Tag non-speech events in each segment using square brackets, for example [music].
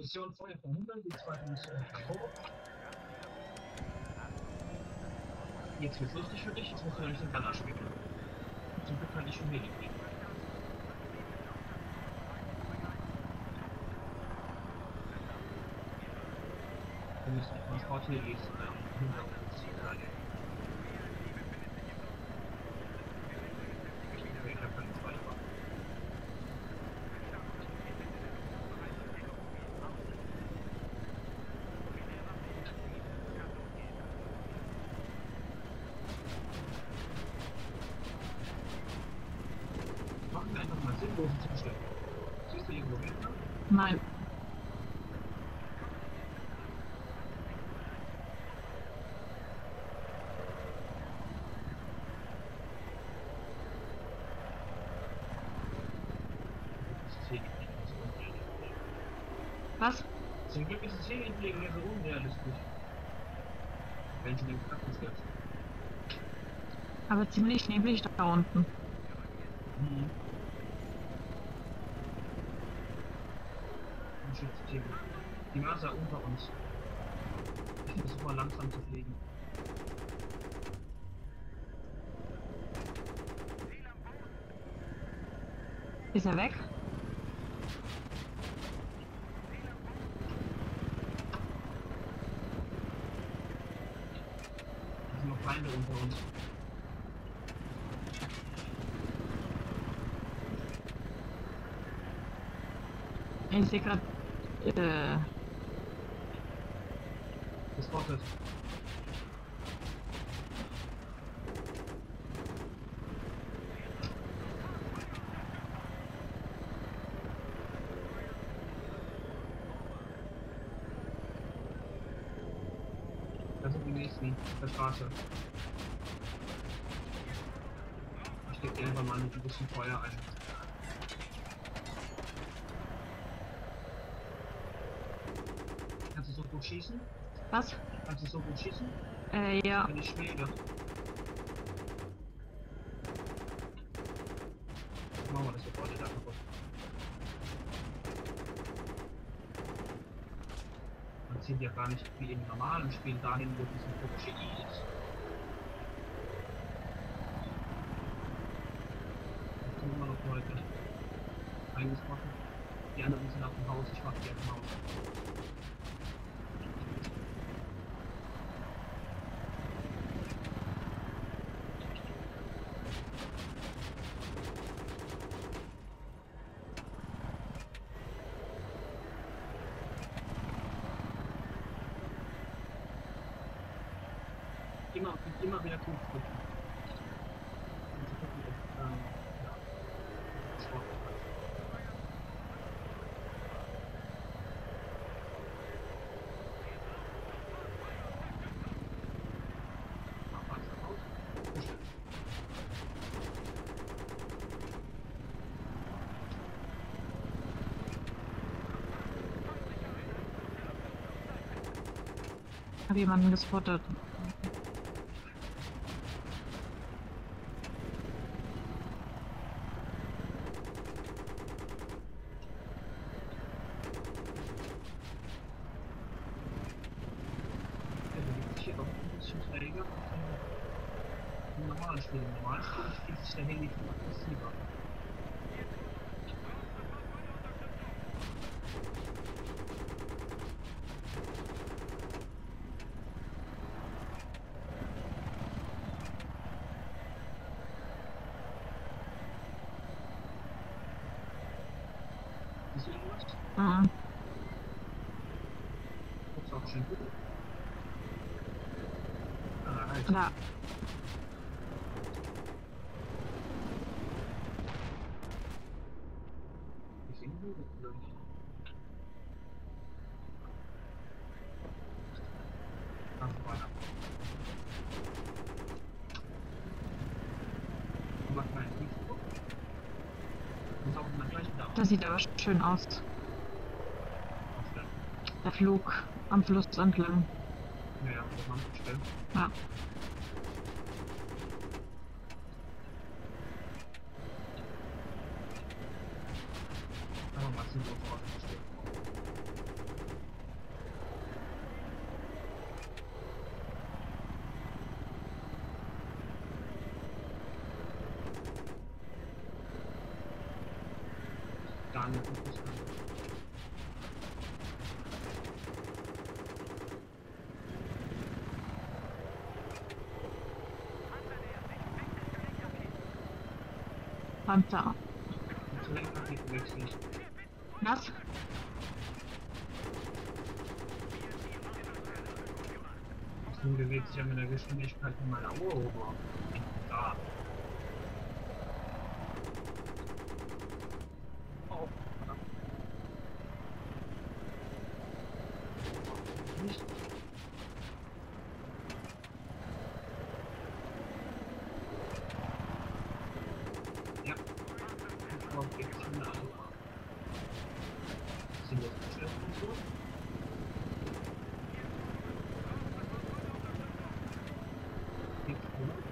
Mission Feuer verhindern, die zweite Mission Terror. Jetzt wird's lustig für dich, jetzt musst du nämlich den Banner spielen. Zum Glück kann ich schon wenig gehen. Du musst die Transporthelis ähm, hinter uns ziehen. Okay, ich hab keine zweite Waffe. Machen wir einfach mal sinnlose Zustände. Siehst du irgendwo Gegner? Nein. Was? Zum Glück ist es hier in Pflege so unrealistisch. Wenn sie den Kraft setzt. Aber ziemlich neblig da unten. Mhm. Schutzteam. Die Mörser unter uns. Ich versuche mal langsam zu fliegen. Ist er weg? Da sind noch Feinde unter uns. Ich sehe gerade. Äh, Gespottet. Das sind die nächsten. Der Straße. Ich steck dir einfach mal ein bisschen Feuer ein. Kannst du so gut schießen? was? Kannst du so gut schießen? Äh, ja. Wenn ich schwebe. Machen wir das Gebäude da kaputt. Man zieht ja gar nicht wie im normalen Spiel dahin, wo diese komische I ist. Da immer noch Leute eingesprochen. Die anderen sind auf dem Haus, ich mach die auf dem Haus. immer, immer wieder gut drücken. Und zu gucken, ob, ähm, ja, das Wort Mach was aus. Bestimmt. Hab jemanden gespottet. Der bewegt sich hier doch ein im- im normalen Spiel. Im normalen Spiel spielt sich der Heli viel aggressiver. Mhm. Guckst auch schön gut. Ah, halt. Da. Ich sehe nur, glaube ich. Ach, weiter. Mach mal einen Tiefdruck. Und auch mal gleich wieder Das sieht aber schön aus. Der Flug am Fluss entlang. Ja, ja, das schnell. Ja. sind unsere Daniel und ich Panzer. Panzer. Panzer. Was? Das bewegt sich ja mit der Geschwindigkeit von meiner Uhr hoch. think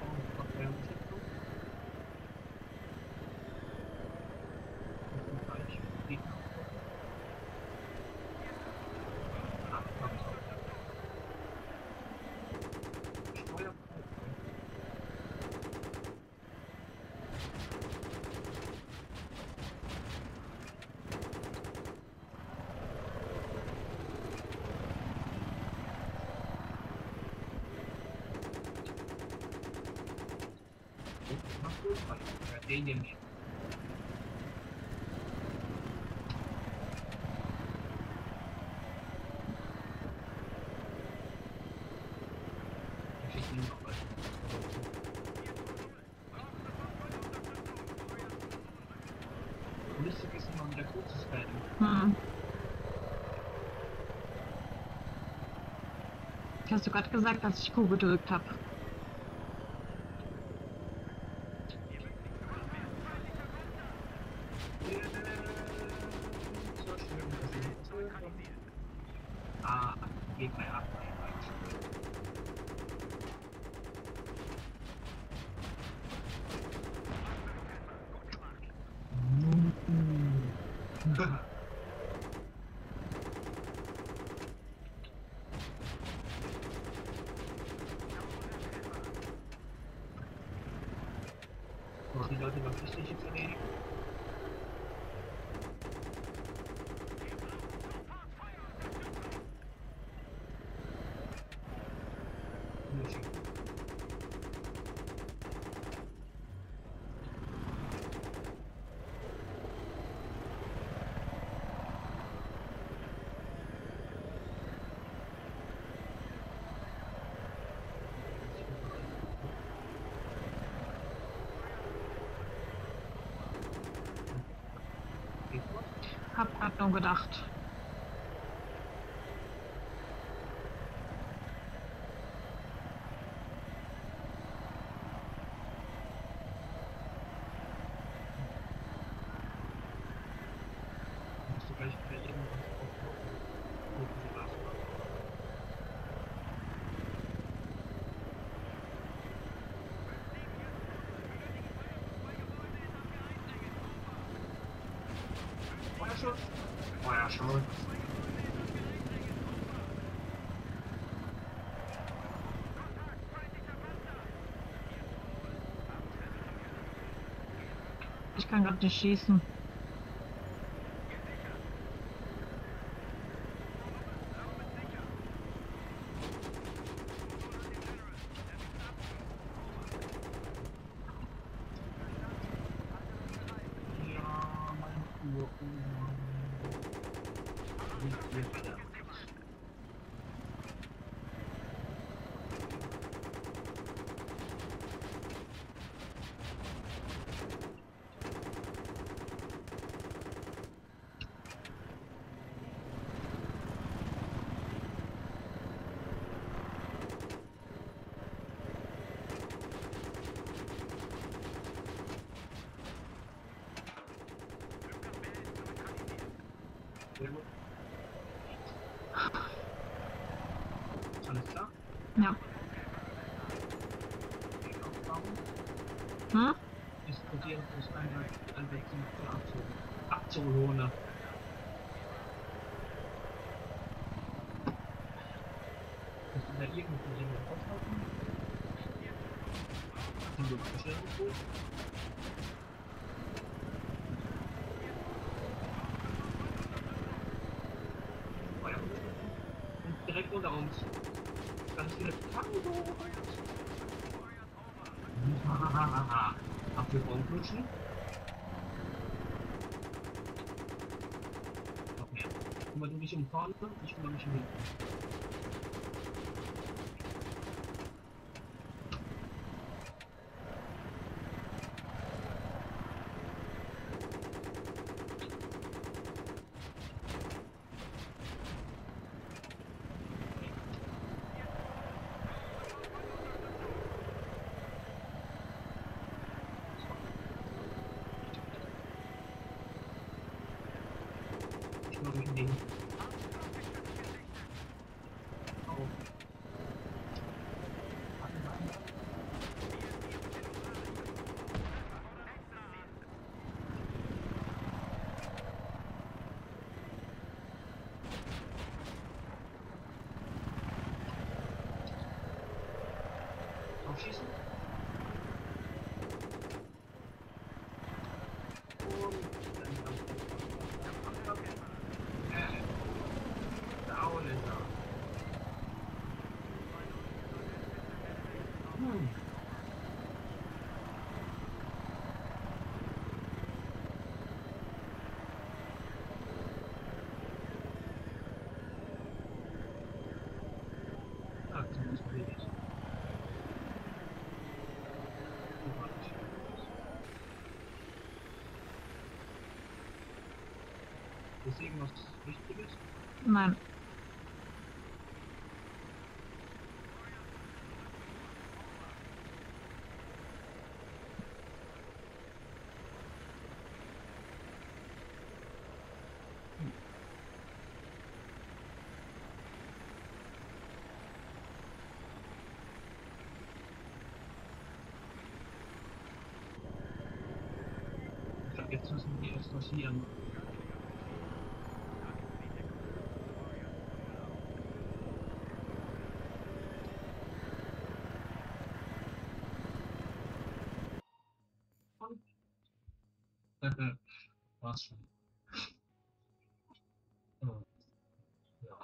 wieder kurzes Rennen. Hm. Hast du gerade gesagt, dass ich Q gedrückt habe? So, die Leute was Wichtiges erledigen. Hab grad nur gedacht. Musst du gleich wieder irgendwas aufbauen. Gut, du darfst mal. Feuerschutz? Feuerschutz. Ich kann gerade nicht schießen. Ja, mein Uruhr. Nicht hier wieder. Sehr gut. Alles klar? Ja. Hm? diskutieren plus Einwechslung für Abzug. Abzuglohne. Kannst du da irgendwie jemand aufhalten? Sind wir Bestellung gut? Unter uns. Ganz viele Tango. Apfelbaum lutschen. Okay. Kümmere du dich um vorne, ich kümmere mich um hinten. Ich kümmere mich um den. Oh. Warte, warte. Aufschießen. Und dann äh, Sauländer. Hm. Ach, das ist erledigt. Oh, warte, ich- Ist irgendwas Wichtiges? Nein. Jetzt müssen wir erst passieren. Und? [laughs] War's schon. Ja.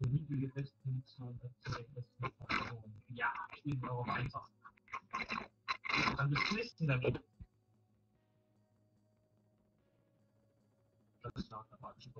Die niedrige Bestpunktzahl der besten Fraktion. Ja, spielen wir auch einfach. Dann bist du nicht damit. Das ist nach der Wahl schon